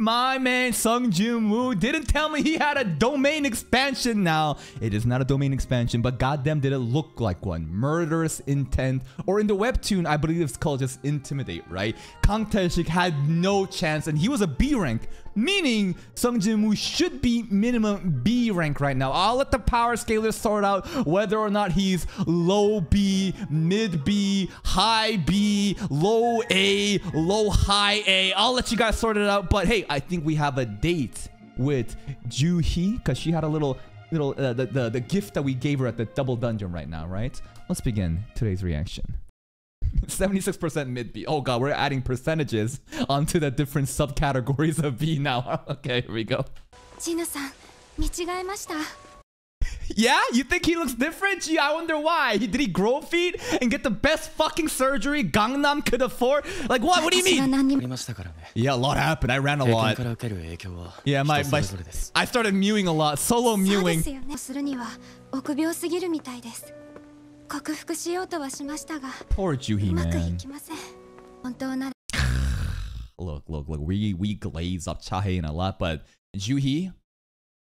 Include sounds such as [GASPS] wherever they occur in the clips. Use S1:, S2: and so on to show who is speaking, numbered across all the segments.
S1: My man Sung Jin Woo didn't tell me he had a domain expansion now. It is not a domain expansion, but goddamn did it look like one. Murderous intent, or in the webtoon, I believe it's called just intimidate, right? Kang Tae-shik had no chance, and he was a B rank, meaning Sung Jin Woo should be minimum B rank right now. I'll let the power scalers sort out whether or not he's low B, mid B, high B, low A, low high A. I'll let you guys sort it out, but hey, I think we have a date with Juhi because she had a little little uh, the, the the gift that we gave her at the double dungeon right now, right? Let's begin today's reaction. [LAUGHS] 76% mid B. Oh god, we're adding percentages onto the different subcategories of B now. [LAUGHS] okay, here we go.
S2: Gina-san,
S1: yeah? You think he looks different? Gee, I wonder why. He, did he grow feet and get the best fucking surgery Gangnam could afford? Like, what? What do you mean? Yeah, a lot happened. I ran a lot. Yeah, my... my I started mewing a lot. Solo mewing.
S2: 克服しようとはしましたが、
S1: Poor Juhi, man. look, look, look. We we glaze up Chahae in a lot, but Juhi,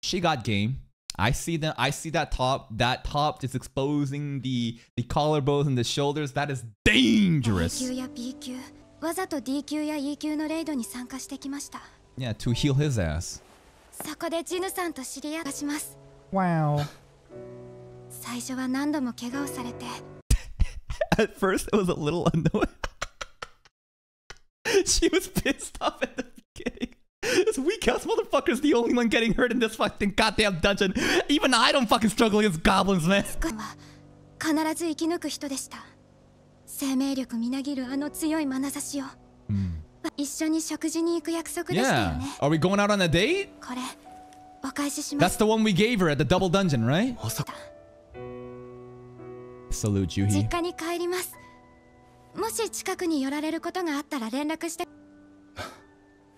S1: she got game. I see that. I see that top. That top is exposing the the collarbones and the shoulders. That is dangerous. Yeah, to heal his ass. Wow.
S2: 最初は何度も怪我をされて
S1: At first, it was a little annoying. she was pissed off at the beginning. This weak ass motherfucker's the only one getting hurt in this fucking goddamn dungeon. Even I don't fucking struggle against goblins, man.
S2: 必ず生き抜く人でした生命力みなぎるあの強い眼差しを一緒に食事に行く約束でしたよ
S1: Yeah.
S2: ね
S1: Are we going out on a date?
S2: これお返ししま
S1: That's
S2: す
S1: the one we gave her at the double dungeon, right?
S3: まさか
S1: Salute Juhi.
S2: 実家に帰ります。もし近くに寄られることがあったら連絡して。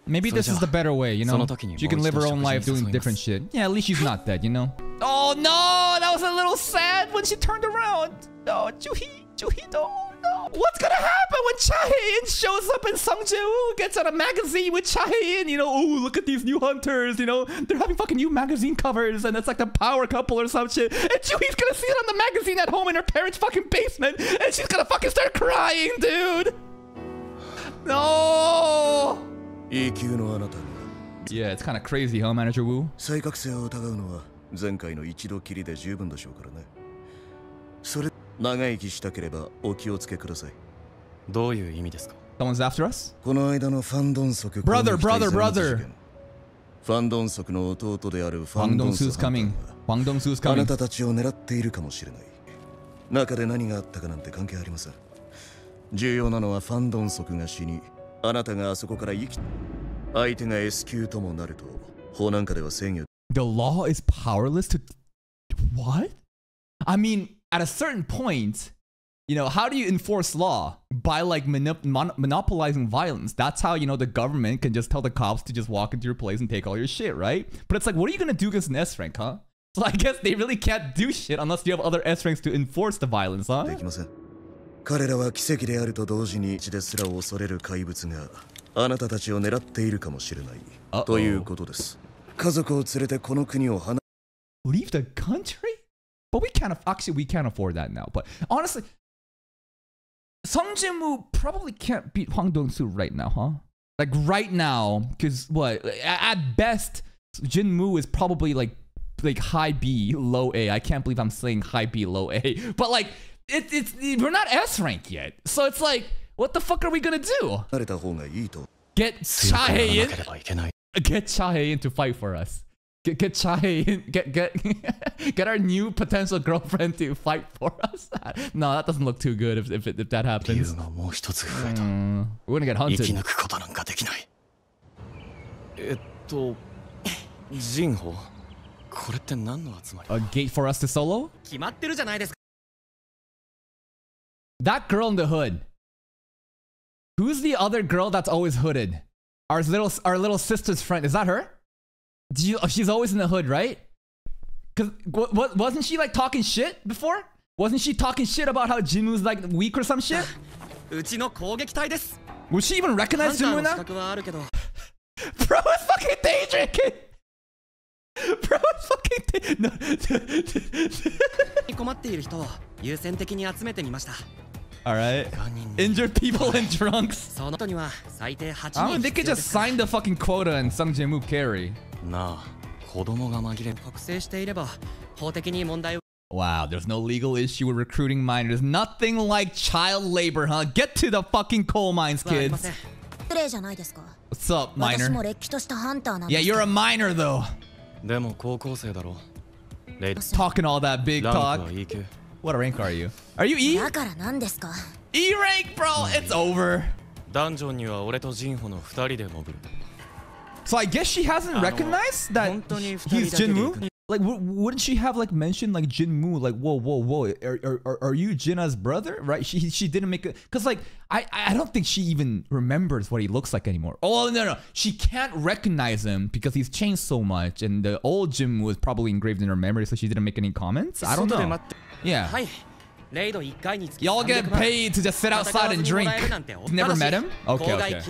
S1: Maybe [SIGHS] this is the better way, you know? She can live her own life doing different shit. Yeah, at least she's not dead, you know? Oh no, that was a little sad when she turned around. Oh, Juhi. Juhi, no, no. What's gonna happen when Chahae-in shows up and Sung Jae-woo gets out a magazine with Chahae-in? You know, oh, look at these new hunters, you know? They're having fucking new magazine covers and it's like the power couple or some shit. And Juhi's gonna see it on the magazine at home in her parents' fucking basement and she's gonna fucking start crying, dude! No!
S4: E 級のあなたが
S1: Yeah, it's kind of crazy, huh, Manager Wu?
S4: 正確性を疑うのは前回の一度きりで十分でしょうからねそれ 長生きしたければお気をつけください
S3: どういう意味ですか
S1: ？Someone's after us?
S4: この間のファンドンソク
S1: Brother, brother, brother
S4: 事件ファンドンソクの弟であるファンドンソ
S1: Dong-soo's
S4: ハンタ
S1: coming.
S4: ー
S1: Huang Dong-soo's
S4: があな.たたちを狙っているかもしれない中で何があったかなんて関係ありません重要なのはファンドンソクが死にあなたがあそこから生き相手が S 級ともなると法なんかでは制御
S1: The law is powerless to. What? I mean, at a certain point, you know, how do you enforce law? By like monop- mon- monopolizing violence. That's how, you know, the government can just tell the cops to just walk into your place and take all your shit, right? But it's like, what are you gonna do against an S rank, huh? [LAUGHS] So I guess they really can't do shit unless you have other S ranks to enforce the violence, huh?
S4: できません彼らは奇跡であると同時に血ですら恐れる怪物があなたたちを狙っているかもしれない
S1: Uh-oh.
S4: ということです家族を連れてこの国を離
S1: leave the country? But we can't actually we can't afford that now. But honestly, Sung Jinwoo probably can't beat Hwang Dong Soo right now, huh? Like right now, because what at best Jinwoo is probably like like high B, low A. I can't believe I'm saying high B, low A. [LAUGHS] But like it, it's it, we're not S rank yet, so it's like what the fuck are we gonna do? Get Chahae in. Get Chahae in to fight for us. Get get Chahae in, get get [LAUGHS] get our new potential girlfriend to fight for us. [LAUGHS] no, that doesn't look too good if if, if that
S3: 理
S1: happens.
S3: 由がもう一つ増えた
S1: Mm, we're gonna get
S3: 生き
S1: hunted.
S3: 抜くことなんかできないえっとジンホこれって何の集まり
S1: A gate for us to solo?
S5: 決まってるじゃないですか
S1: That girl in the hood. Who's the other girl that's always hooded? Our little our little sister's friend. Is that her? Do you, oh, she's always in the hood, right? Cause what, wasn't she like talking shit before? Wasn't she talking shit about how Jinwoo's like weak or some shit? [SIGHS] Would she even recognize Jinwoo now? [LAUGHS]
S5: Bro is fucking day! [LAUGHS] Bro is
S1: fucking day- [LAUGHS] No.
S5: 困っている人を優先的に集めてみました。
S3: Alright.
S1: Injured people and drunks. I mean, they could just sign the fucking quota and Sung Jae carry.
S3: なあ子供が紛れ
S5: 覚醒していれば法的に問題
S1: Wow, there's no legal issue with recruiting minors. Nothing like child labor, huh? Get to the fucking coal mines,
S5: はありませ
S1: kids.
S5: ん
S6: 失礼じゃないですか
S1: What's up,
S6: 私も
S1: minor?
S6: れっきとしたハンターなんで
S1: Yeah,
S6: す
S1: you're a minor though.
S3: でも高校生だろレイ
S1: Talking all that big
S3: ランクは
S1: talk.
S3: いいけ
S1: What rank are you? Are you E?
S6: だから何ですか
S1: E rank, bro. It's over.
S3: ダンジョンには俺とジンホの二人で潜る
S1: so I guess she hasn't recognized that he's Jinwoo. Like, wouldn't she have like mentioned like Jinwoo? Like, whoa, whoa, whoa, are, are, are you Jinna's brother? Right? She she didn't make it because like I I don't think she even remembers what he looks like anymore. Oh no no, she can't recognize him because he's changed so much, and the old Jinwoo was probably engraved in her memory, so she didn't make any comments. I don't know. Yeah. Y'all get paid to just sit outside and drink. Never met him? Okay, okay.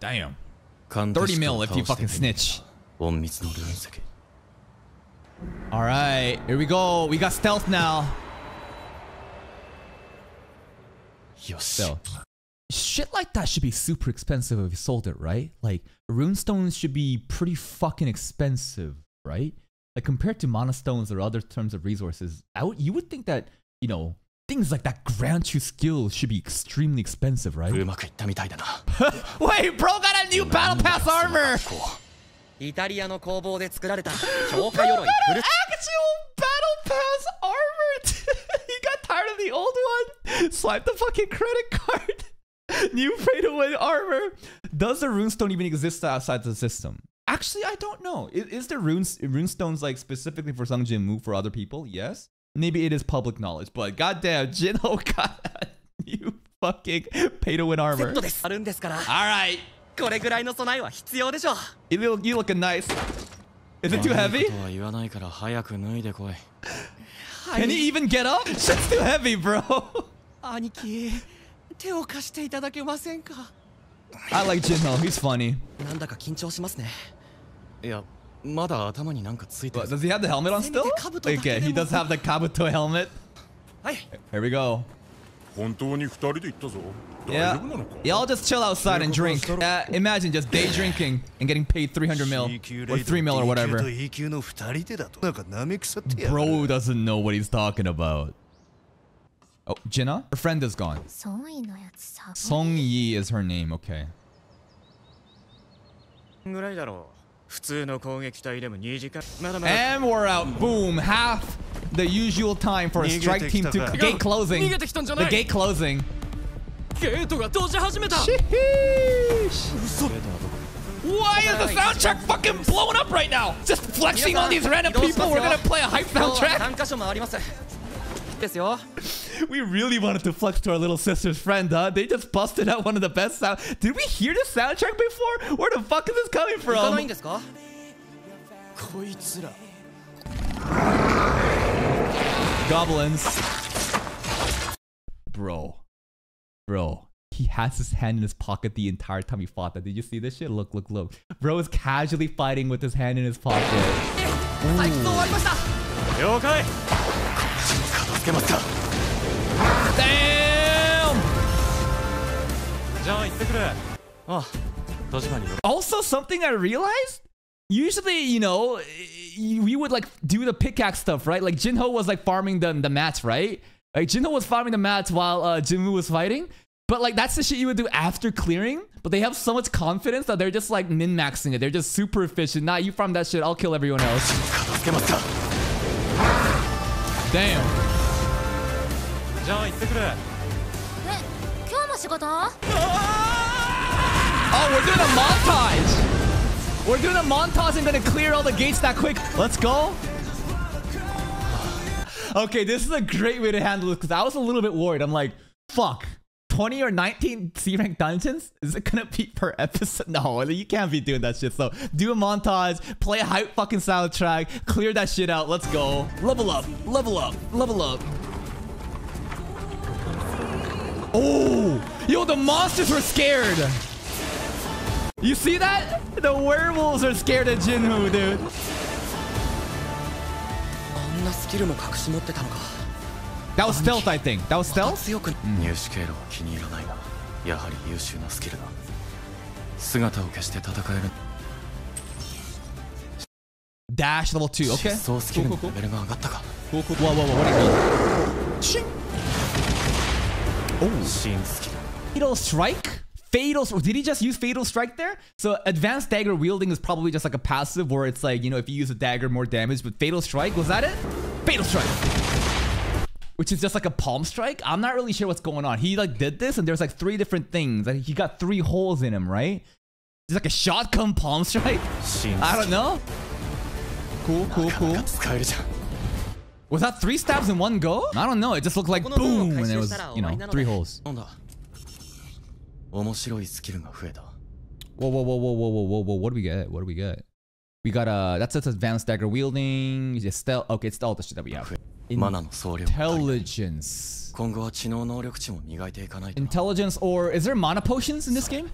S1: Damn 30 mil if you fucking snitch Alright, here we go. We got stealth now. So, shit like that should be super expensive if you sold it, right? Like, runestones should be pretty fucking expensive, right? Like, compared to mana stones or other terms of resources, I would, you would think that, you know, things like that grant you skill should be extremely expensive, right? [LAUGHS]
S3: うまくいったみたいだな
S1: Wait, bro got a new battle pass armor.
S5: イタリアの工房で作られた強化鎧フ[LAUGHS] ル
S1: Actual battle pass armor. [LAUGHS] he got tired of the old one. Swipe the fucking credit card. New pay to win armor. Does the runestone even exist outside the system? Actually, I don't know. Is, is there runes runestones like specifically for Sung Jin Moo for other people? Yes. Maybe it is public knowledge, but goddamn, Jin Okada, you fucking pay to win armor. All right. You look, you looking nice. Is it too heavy? Can he even get up? [LAUGHS] Shit's too heavy, bro. I like Jinho. He's funny.
S3: いや what,
S1: does he have the helmet on still? Okay, he does have the Kabuto helmet. Here we go. Yeah. Y'all just chill outside and drink. Uh, imagine just day drinking and getting paid 300 mil or 3 mil or whatever. Bro doesn't know what he's talking about. Oh, Jinna? Her friend is gone. Song Yi is her name, okay. And we're out. Boom. Half the usual time for a strike team to gate closing. The gate closing. Why is the soundtrack fucking blowing up right now? Just flexing on these random people. We're gonna play a hype soundtrack
S5: 3カ所回りますですよ
S1: We really wanted to flex to our little sister's friend, huh? They just busted out one of the best sound. Did we hear this soundtrack before? Where the fuck is this coming
S5: 行かないん
S1: from?
S5: ですか
S3: こいつら
S1: Goblins. Bro. Bro. He has his hand in his pocket the entire time he fought that. Did you see this shit? Look, look, look. Bro is casually fighting with his hand in his pocket.
S5: 採
S1: Also, something I realized? Usually, you know, we would like do the pickaxe stuff, right? Like Jinho was like farming the, the mats, right? Like Jinho was farming the mats while uh, Jinwoo was fighting. But like that's the shit you would do after clearing. But they have so much confidence that they're just like min-maxing it. They're just super efficient. Nah, you farm that shit, I'll kill everyone else. Damn. Oh, we're doing a montage! We're doing a montage and gonna clear all the gates that quick. Let's go. Okay, this is a great way to handle this because I was a little bit worried. I'm like, fuck. 20 or 19 C rank dungeons? Is it gonna be per episode? [LAUGHS] No, you can't be doing that shit. So do a montage, play a hype fucking soundtrack, clear that shit out. Let's go. Level up, level up, level up. Oh! Yo, the monsters were scared. You see that? The werewolves are scared of Jinwoo, dude. That was stealth, I think. That was stealth?
S3: Hmm.
S1: Dash level 2, okay.
S3: Cool, cool, cool. そう、スキルのレベルが上がったか。
S1: Whoa, whoa, whoa, what do you mean?
S3: 新スキル。
S1: Fatal Strike? Fatal... Did he just use Fatal Strike there? So Advanced Dagger Wielding is probably just like a passive where it's like, you know, if you use a dagger, more damage. But Fatal Strike, was that it? Fatal Strike! Which is just like a palm strike? I'm not really sure what's going on. He like did this and there's like three different things. Like he got three holes in him, right? It's like a shotgun palm strike? I don't know. Cool, cool, cool. Was that three stabs in one go? I don't know. It just looked like boom and it was, you know, three holes.
S3: なんだ面白いスキルが増えた
S1: Whoa, whoa, whoa, whoa, whoa, whoa, whoa, whoa. What do we get? What do we get? We got uh that's just advanced dagger wielding. Just stealth. Okay, it's all the shit that we have.
S3: マナの総量が足りない
S1: Intelligence.
S3: 今後は知能能力値も磨いていかないとな
S1: Intelligence or is there mana potions in this game?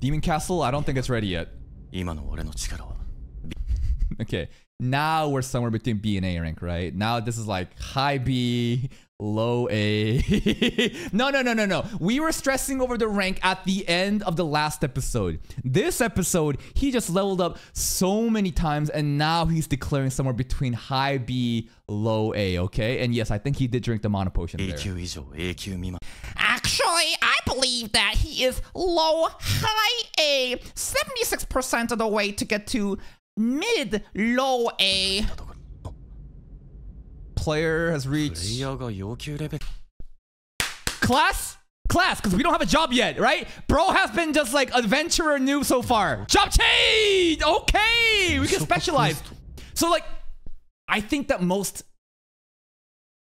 S1: Demon Castle? I don't think it's ready yet.
S3: 今の俺の力は [LAUGHS]
S1: Okay. Now we're somewhere between B and A rank, right? Now this is like high B, Low A. [LAUGHS] no, no, no, no, no. We were stressing over the rank at the end of the last episode. This episode, he just leveled up so many times and now he's declaring somewhere between high B, low A, okay? And yes, I think he did drink the mana potion there.
S7: Actually, I believe that he is low high A, 76% of the way to get to mid low A
S1: player has reached. Class? Class, because we don't have a job yet, right? Bro has been just like adventurer new so far. Job change! Okay! We can specialize. So, like, I think that most.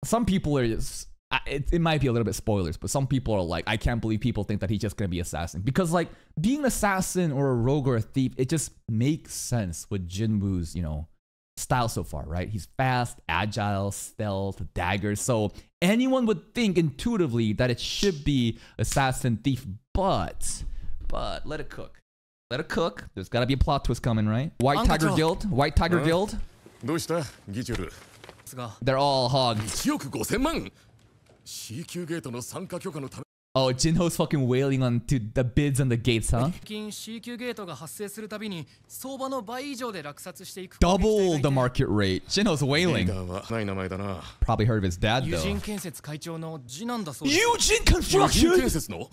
S1: Some people are just. It, it might be a little bit spoilers, but some people are like, I can't believe people think that he's just gonna be assassin. Because, like, being an assassin or a rogue or a thief, it just makes sense with Jinwoo's, you know, style so far, right? He's fast, agile, stealth, dagger. So anyone would think intuitively that it should be assassin thief, but but let it cook. Let it cook. There's gotta be a plot twist coming, right? White Tiger Guild. White Tiger Guild. They're all hogs. Oh, Jinho's fucking wailing on to the bids on the gates, huh? Double the market rate. Jinho's wailing. Probably heard of his dad, though.
S8: Yujin
S1: Construction!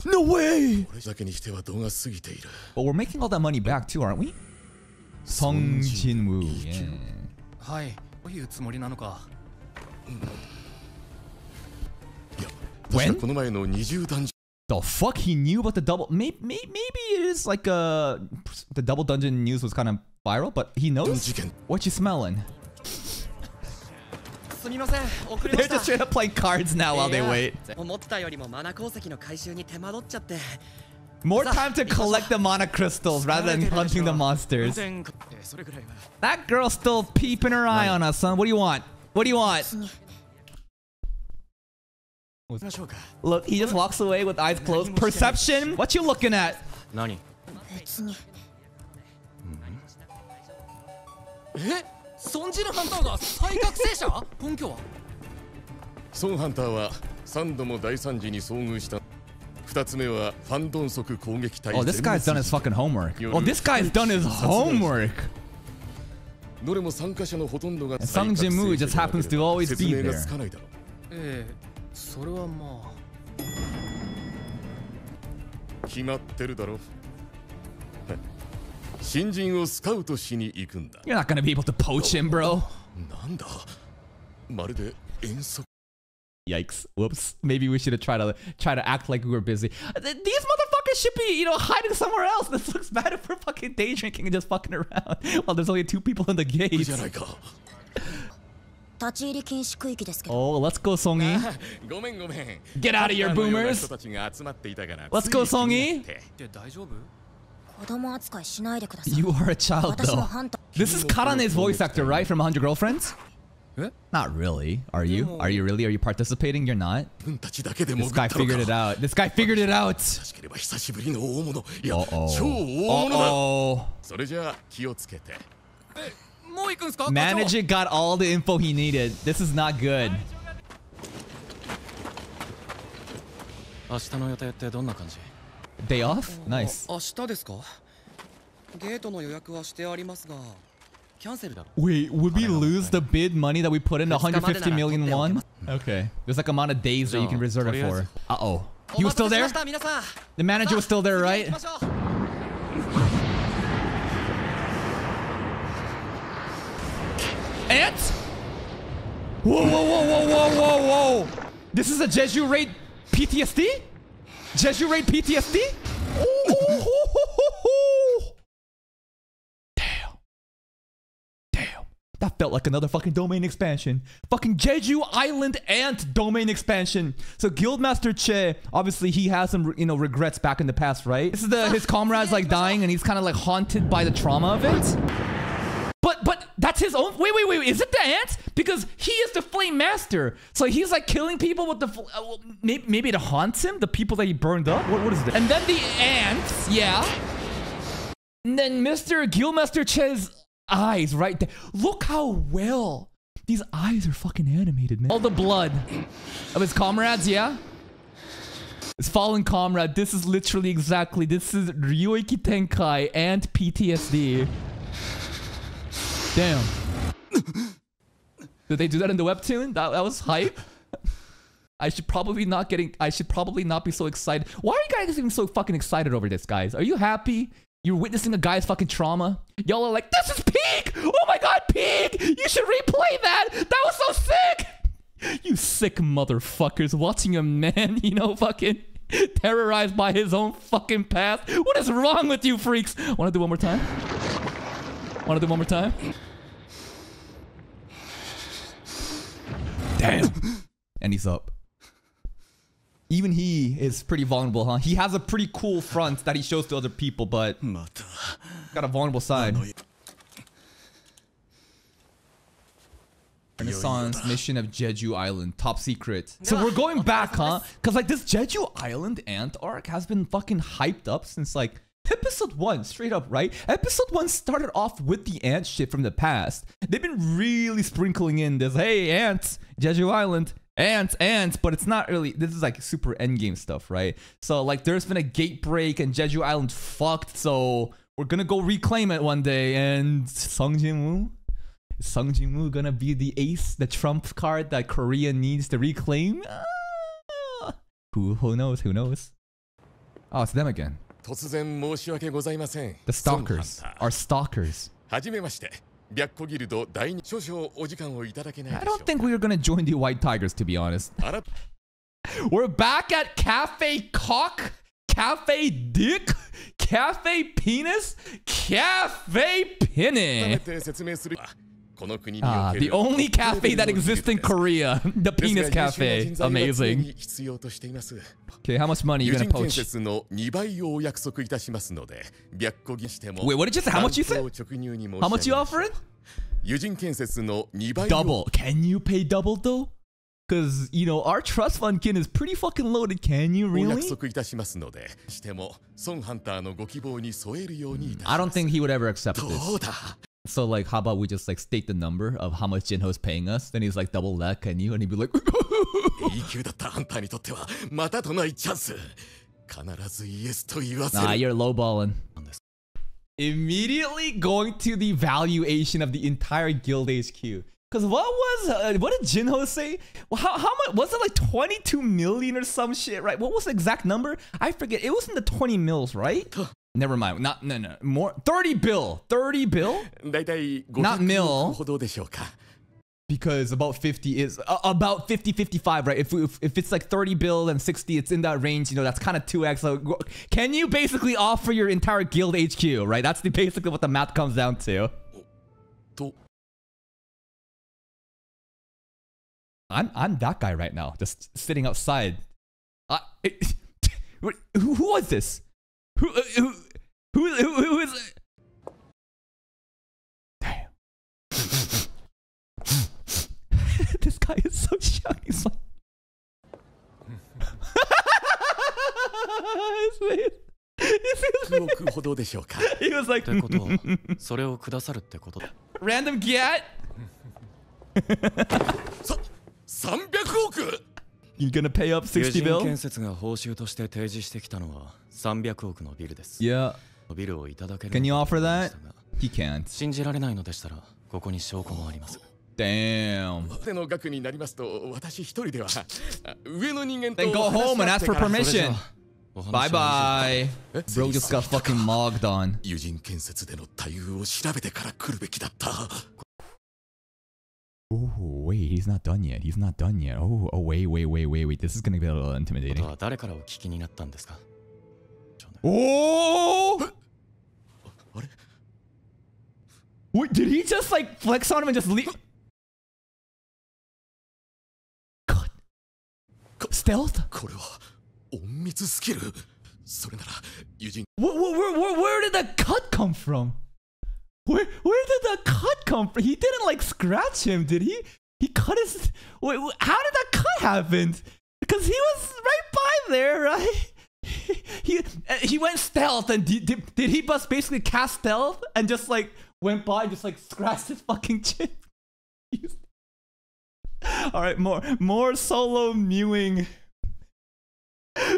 S1: No way! But we're making all that money back, too, aren't we? Sung Jinwoo, yeah.
S9: どういうつもりなのか。
S1: When? the fuck he knew about the double maybe maybe, maybe it is like uh the double dungeon news was kind of viral but he knows what you smelling. [LAUGHS] they're just trying to play cards now while they wait. more time to collect the mana crystals rather than hunting the monsters. that girl's still peeping her eye on us son. What do you want? What do you want?
S9: 行きましょうか
S1: Look, he just walks away with eyes closed. Perception? What you looking at?
S3: 何
S6: 別に
S9: え損じるハンターが再覚醒者根拠は
S8: ソンハンターは3度も大惨事に遭遇した2つ目はファンドンソク攻撃隊
S1: Oh, this guy's done his
S8: 全滅
S1: fucking homework. Oh, this guy's done his homework.
S8: どれも参加者のほとんどが
S1: Sung Jin-woo just happens to always be
S8: 説明が
S1: there.
S8: つかないだろう
S9: ええ それはまあ
S8: 決まってるだろ新人をスカウトしに行くんだ
S1: You're not gonna be able to poach him, bro.
S8: なんだまるで遠足
S1: Yikes. Whoops. Maybe we should have tried to try to act like we were busy. Th- These motherfuckers should be, you know, hiding somewhere else. This looks bad if we're fucking day drinking and just fucking around [LAUGHS] while there's only two people in the
S8: じ
S1: Oh, let's go,
S8: Songy. Ah,
S1: Get out of here, boomers. Let's go,
S6: Songy.
S1: You are a child, though. This is Karane's voice actor, right? From 100 Girlfriends? Eh? Not really. Are you? Are you really? Are you participating? You're not? This guy figured it out. This guy figured it out! Uh-oh. Uh-oh.
S8: それじゃあ気をつけて
S9: もう行くんすか
S1: Manager got all the info he needed. This is not good.
S3: 明日の予定ってどんな感じ
S1: Day off? Nice.
S5: 明日ですかゲートの予約はしてありますがキャンセルだろ
S1: Wait, would we lose the bid money that we put in 150 million won? Okay. There's like amount of days that you can reserve it for. Uh-oh. He was still
S5: お待
S1: there?
S5: たせしました皆さん
S1: The manager was still there,
S5: さあ
S1: right? Ants? Whoa, whoa, whoa, whoa, whoa, whoa, whoa! This is a Jeju raid PTSD? Jeju raid PTSD? Damn. Damn. That felt like another fucking domain expansion. Fucking Jeju Island Ant domain expansion. So Guildmaster Che, obviously he has some, you know, regrets back in the past, right? This is the his comrades like dying and he's kind of like haunted by the trauma of it. That's his own. Wait wait wait. Is it the ants? Because he is the flame master. So he's like killing people with the. Uh, maybe, maybe it haunts him. The people that he burned up. What what is it? And then the ants. Yeah. And then Mr. Guildmaster Che's eyes right there. Look how well these eyes are fucking animated, man. All the blood of his comrades. Yeah. His fallen comrade. This is literally exactly. This is Ryoiki Tenkai and PTSD. Damn. Did they do that in the webtoon? That, that was hype. I should probably not getting. I should probably not be so excited. Why are you guys even so fucking excited over this, guys? Are you happy? You're witnessing a guy's fucking trauma. Y'all are like, this is peak. Oh my god, peak. You should replay that. That was so sick. You sick motherfuckers watching a man, [LAUGHS] you know, fucking terrorized by his own fucking past. What is wrong with you freaks? Want to do one more time? Want to do one more time? Damn. and he's up. Even he is pretty vulnerable, huh? He has a pretty cool front that he shows to other people, but got a vulnerable side. Renaissance mission of Jeju Island, top secret. So we're going back, huh? Cause like this Jeju Island ant arc has been fucking hyped up since like episode one, straight up, right? Episode one started off with the ant shit from the past. They've been really sprinkling in this, hey, ants, Jeju Island, ants, ants, but it's not really, this is like super endgame stuff, right? So like there's been a gate break and Jeju Island fucked, so we're gonna go reclaim it one day and Sung Jin-woo? Is Sung Jin-woo gonna be the ace, the trump card that Korea needs to reclaim? Ah, who, who knows, who knows? Oh, it's them again.
S8: 突然申し訳ございません
S1: The stalkers
S8: ソンハンター
S1: are stalkers.
S8: はじめまして白虎ギルド第二少々お時間をいただけない
S1: I
S8: でしょう
S1: don't think we were gonna join the White Tigers, to be honest.
S8: あら
S1: We're back at Cafe Cock, Cafe Dick, Cafe Penis, Cafe
S8: 改
S1: Ah, the only cafe that exists in Korea. [LAUGHS] The Penis Cafe. Amazing. Okay, how much money are you gonna poach? Wait, what did you say? How much you said? How much you offering? Double. Can you pay double though? Cause you know our trust fund kin is pretty fucking loaded. Can you really? I don't think he would ever accept this.
S8: うだ
S1: So like, how about we just like state the number of how much Jinho's paying us? Then he's like, double that, can you? And he'd be like, [LAUGHS]
S8: いい級だったハンターにとってはまたとないチャンス必ずイエスと言わせる
S1: Nah, you're lowballing. Immediately going to the valuation of the entire guild HQ. Because what was uh, what did Jinho say? Well, how how much was it like 22 million or some shit, right? What was the exact number? I forget. It was in the 20 mils, right? Never mind. Not no no more. Thirty bill. Thirty bill. Not mil. Because about 50 is uh, about 50, 55, right? If, if, if it's like 30 bill and 60, it's in that range, you know, that's kind of 2x. So can you basically offer your entire guild HQ, right? That's the, basically what the math comes down to. I'm, I'm that guy right now, just sitting outside. I, it, [LAUGHS] who, who was this? Who, who, who, who, who is
S3: it? Damn. this guy is so shocked. He's like.
S1: he was like,
S3: ってことはそれをくださるってことだ。
S1: Random get?
S8: さ、300億
S1: You gonna pay up
S3: 友
S1: 60
S3: 人
S1: bill?
S3: 建設が報酬として提示してきたのは300億のビルです
S1: Yeah.
S3: ビルをいただける
S1: Can you
S3: の
S1: offer
S3: か
S1: that? He can't.
S3: 信じられないのでしたらここに証拠もあります
S1: Damn.
S8: での額になりますと私一人ではあ上の人間と
S1: Then go
S8: 話し
S1: home and
S8: 合っ
S1: ask
S8: て
S1: for
S8: から
S1: permission.
S3: お
S1: Bye
S3: 話は以
S1: bye. Bro just got fucking mogged on.
S8: 友人建設での待遇を調べてから来るべきだった
S1: Oh, wait, he's not done yet. He's not done yet. Oh, oh, wait, wait, wait, wait, wait. This is gonna be a little intimidating. Oh! [GASPS] Wait, did he just like flex on him and just leave? God. Stealth?
S8: What?
S1: where, where, where did the cut come from? Where, where did the cut come from? He didn't like scratch him, did he? He cut his. Wait, how did that cut happen? Because he was right by there, right? [LAUGHS] He uh, he went stealth and did, did, did he bust basically cast stealth and just like went by and just like scratched his fucking chin? [LAUGHS] All right, more more solo mewing.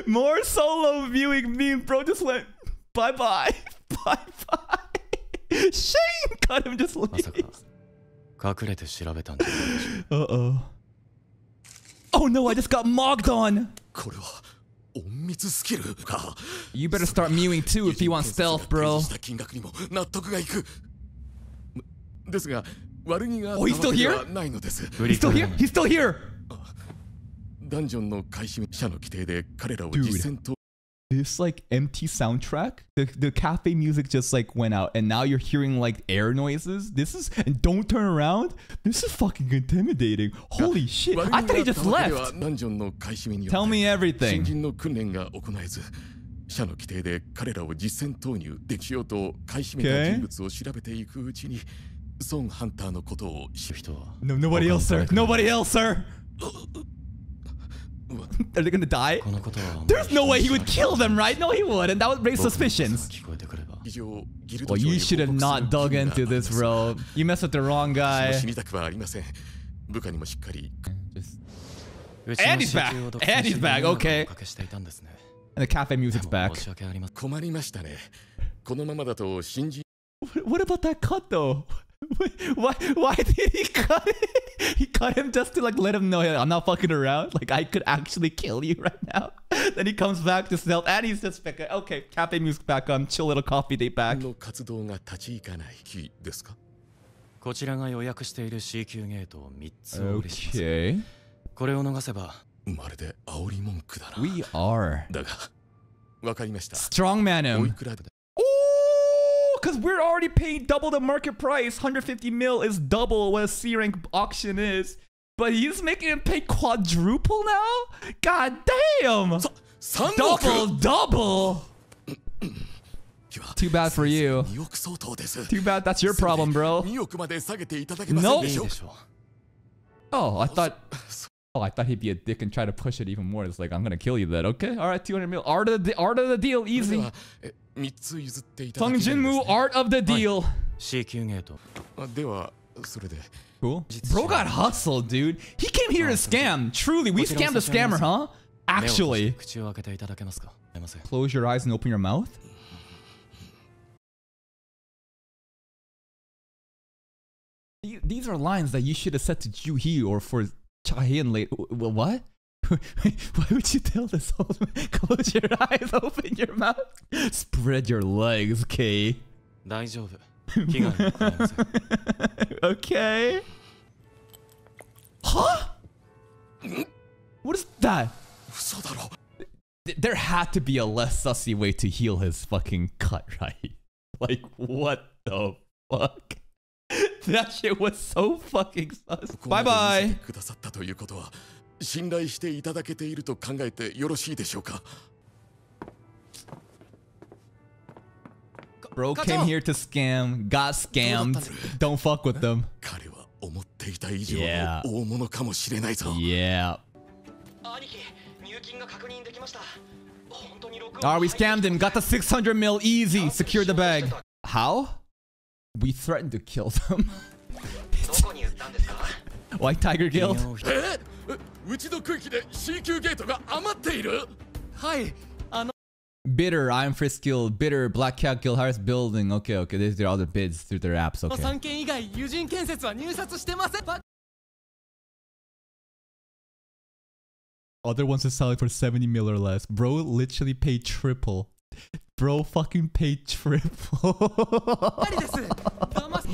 S1: More solo viewing meme, bro. Just went bye bye, bye bye. Shane cut him just
S3: まさ
S1: leave.
S3: か隠れて調べたんじゃないでしょう
S1: Uh oh. Oh no, I just got mogged on.
S8: これは隠密スキルか
S1: You better start mewing too if you want stealth, bro.
S8: した金額にも納得がいくですが悪気があった
S1: Oh,
S8: わ
S1: he's still
S8: けで
S1: here?
S8: はないのです
S1: He's still here? He's still here!
S8: ダンジョンの開始者の規定で彼らを
S1: Dude.
S8: 実践と
S1: This like empty soundtrack, the the cafe music just like went out, and now you're hearing like air noises. This is and don't turn around. This is fucking intimidating. Holy shit!
S8: 悪気
S1: I
S8: が
S1: thought
S8: あ
S1: he
S8: った
S1: just
S8: わけでは
S1: left.
S8: ダンジョンの開始目によ
S1: Tell me
S8: 新
S1: everything.
S8: 人の訓練が行えず社の規定で彼らを実践投入できようと買い占めた
S1: Okay.
S8: 人物を調べていくうちにソン・ハンターのことを知る人は
S1: No, nobody else, sir. Nobody else, sir. Are they gonna die? [LAUGHS] There's no way he would kill them, right? No, he wouldn't. That would raise suspicions. Well, you should have not dug into this, bro. You messed with the wrong guy. And he's back. And he's back. Okay. And the cafe music's back. what about that cut, though? [LAUGHS] why, why did he cut it? [LAUGHS] He cut him just to like let him know hey, I'm not fucking around. Like I could actually kill you [LAUGHS] right now. Then he comes back to stealth and he's just back. Okay, cafe music back on. Chill little coffee date back.
S8: の活動が立ち行かない気ですか
S3: こちらが予約している C 級ゲートを3つお売りします
S1: Okay.
S3: これを逃せば
S8: まるで煽り文句だな
S1: We are
S8: だがわかりました
S1: strongman
S8: おい
S1: him. because we're already paying double the market price. 150 mil is double what a C rank auction is. But he's making him pay quadruple now? God damn!
S8: So,
S1: double, double! Too bad for you. Too bad that's your problem, bro.
S8: Nope.
S1: Oh, I thought... Oh, I thought he'd be a dick and try to push it even more. It's like, I'm gonna kill you then. Okay, all right, 200 mil. Art of the, art of the deal, easy. [LAUGHS]
S8: Fang
S1: Jinmu, art of the deal. Cool. Bro got hustled, dude. He came here to scam. Truly, we scammed a scammer, huh? Actually. Close your eyes and open your mouth? These are lines that you should have said to Juhi or for Chahin late. Well, what? [LAUGHS] Why would you tell this old man? [LAUGHS] Close your eyes, [LAUGHS] open your mouth, spread your legs, K.
S3: 大丈夫被害は加えません
S1: okay. Huh? What is that?
S8: 嘘だろ
S1: Th- There had to be a less sussy way to heal his fucking cut, right? Like, what the fuck? [LAUGHS] that shit was so fucking sus.
S8: ここ
S1: Bye
S8: まで見せ
S1: bye.
S8: てくださったということは信頼していただけていると考えてよろしいでしょうか
S1: Bro came here to scam, got scammed. Don't fuck with them.
S8: 彼は思っていた以上
S1: Yeah.
S8: の大物かもしれないぞ
S1: Yeah.
S5: 兄貴入金が確認できました
S1: Oh, we scammed him. Got the 600 mil easy. Secured the bag. How? We threatened to kill them. [LAUGHS] White Tiger Guild? [LAUGHS]
S8: えうちの区域で C 級ゲートが余っている
S9: はいあの
S1: Bitter, Iron Fist Guild, Bitter, Black Cat Guild, Harris Building. Okay, okay, these are all the bids through their apps. Okay.
S9: 3件以外友人建設は入札してません
S1: Other ones are selling for 70 mil or less. Bro literally paid triple. Bro fucking paid triple. [LAUGHS]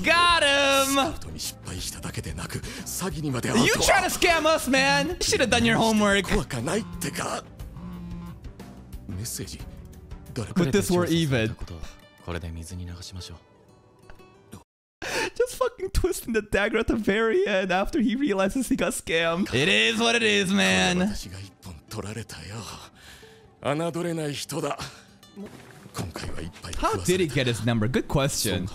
S1: Got him!
S8: スカウトに失敗しただけでなく詐欺にまで遭う
S1: You
S8: と
S1: trying to scam us, man? You should have done your homework.
S8: 怖かないってかメッセージ誰
S1: With this we're even.
S3: これで水に流しましょう
S1: Just fucking twisting the dagger at the very end after he realizes he got scammed. It is what it is, man.
S8: 私が一本取られたよ侮れない人だ今回はいっぱい
S1: How did he get his number? Good question.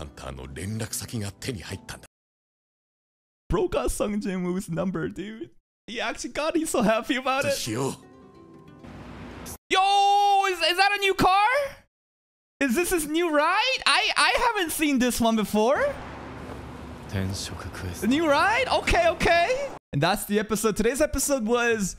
S1: Broke got Sung Jin Woo's number, dude. He actually got—he's so happy about it. Yo, is, is that a new car? Is this his new ride? I, I haven't seen this one before. The new ride? Okay, okay. And that's the episode. Today's episode was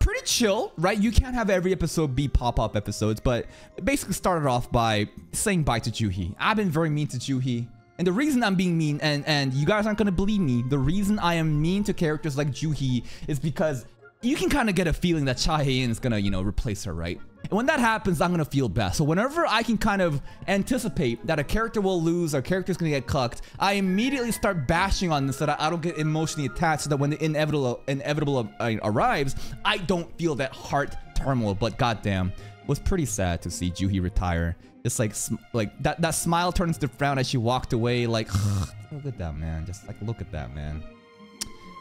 S1: pretty chill, right? You can't have every episode be pop-up episodes, but basically started off by saying bye to Juhi. I've been very mean to Juhi. And the reason I'm being mean, and, and you guys aren't gonna believe me, the reason I am mean to characters like Juhi is because you can kind of get a feeling that Cha Hae-in is gonna, you know, replace her, right? And when that happens, I'm gonna feel bad. So whenever I can kind of anticipate that a character will lose or a character's gonna get cucked, I immediately start bashing on this so that I don't get emotionally attached so that when the inevitable inevitable uh, arrives, I don't feel that heart turmoil. But goddamn, was pretty sad to see Juhi retire. It's like like that that smile turns to frown as she walked away. Like [SIGHS] look at that man. Just like look at that man.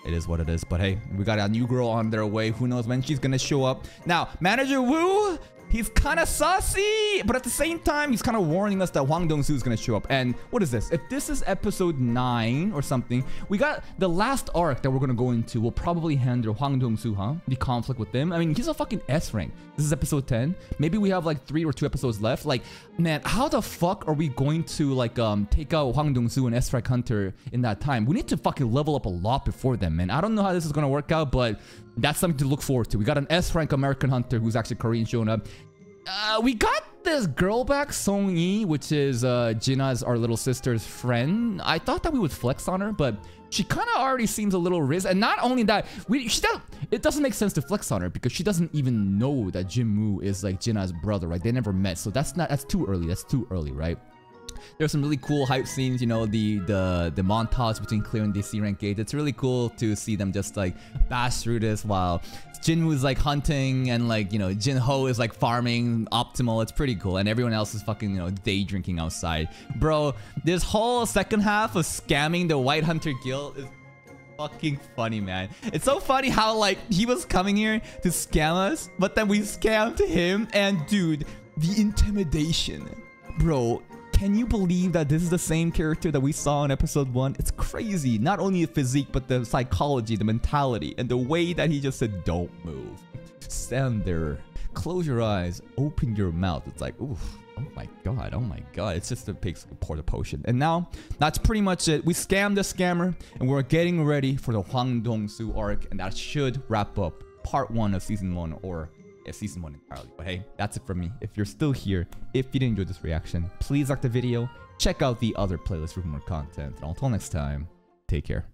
S1: It is what it is. But hey, we got a new girl on their way. Who knows when she's gonna show up? Now, Manager Wu, he's kind of saucy, but at the same time, he's kind of warning us that Hwang Dong-soo is gonna show up. And what is this? If this is episode 9 or something, we got the last arc that we're gonna go into will probably handle Hwang Dong-soo, huh? The conflict with him. I mean, he's a fucking S rank. This is episode 10. Maybe we have like three or two episodes left. Like, man, how the fuck are we going to like um take out Hwang Dong-soo and S rank Hunter in that time? We need to fucking level up a lot before then, man. I don't know how this is gonna work out, but that's something to look forward to. We got an S rank American Hunter who's actually Korean showing up. Uh, we got this girl back, Song Yi, which is uh, Jina's our little sister's friend. I thought that we would flex on her, but she kind of already seems a little riz. And not only that, we she does it doesn't make sense to flex on her because she doesn't even know that Jin Woo is like Jina's brother, right? They never met, so that's not that's too early. That's too early, right? There's some really cool hype scenes, you know, the the the montage between Clear and DC rank gate. It's really cool to see them just like bash through this while Jin Woo's like hunting and like, you know, Jin Ho is like farming optimal. It's pretty cool. And everyone else is fucking, you know, day drinking outside. Bro, this whole second half of scamming the White Hunter Guild is fucking funny, man. It's so funny how like he was coming here to scam us, but then we scammed him and dude, the intimidation. Bro, can you believe that this is the same character that we saw in episode 1? It's crazy. Not only the physique, but the psychology, the mentality, and the way that he just said, don't move. Stand there. Close your eyes. Open your mouth. It's like, ooh. Oh my god, oh my god. It's just a pig pour the potion. And now, that's pretty much it. We scammed the scammer, and we're getting ready for the Hwang Dong Su arc, and that should wrap up part 1 of season 1, or season 1 entirely. But hey, that's it from me. If you're still here, if you did enjoy this reaction, please like the video, check out the other playlist for more content, and until next time, take care.